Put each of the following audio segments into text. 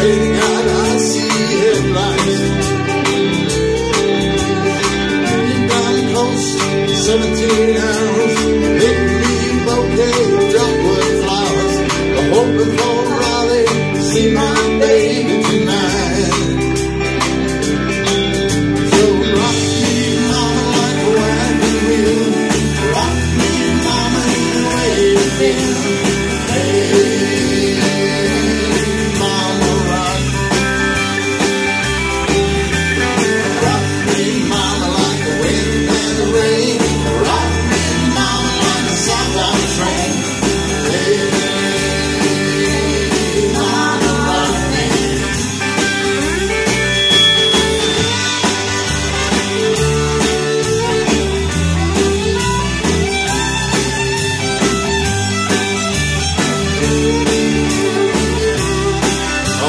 I see headlights. 17 hours.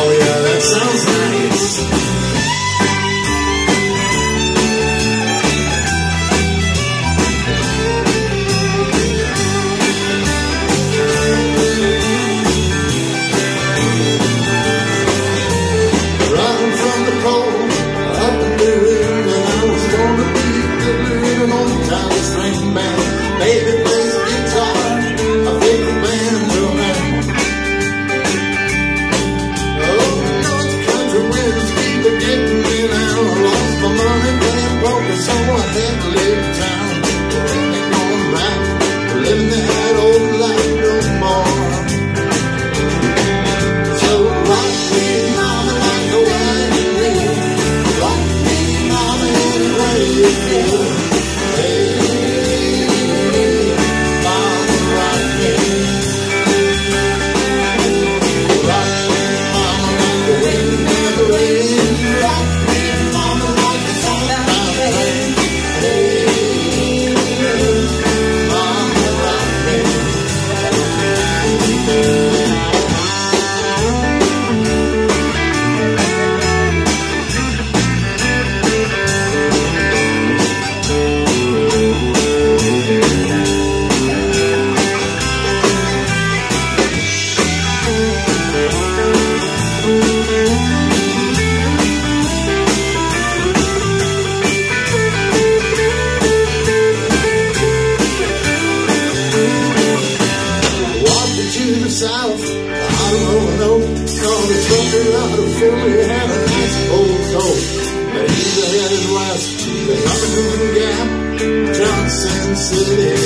Oh yeah, that sounds nice. I don't know, cause oh, the trucker out of Philly had a nice old dog. But he's had his last, the Huckaboo Gap, Johnson City.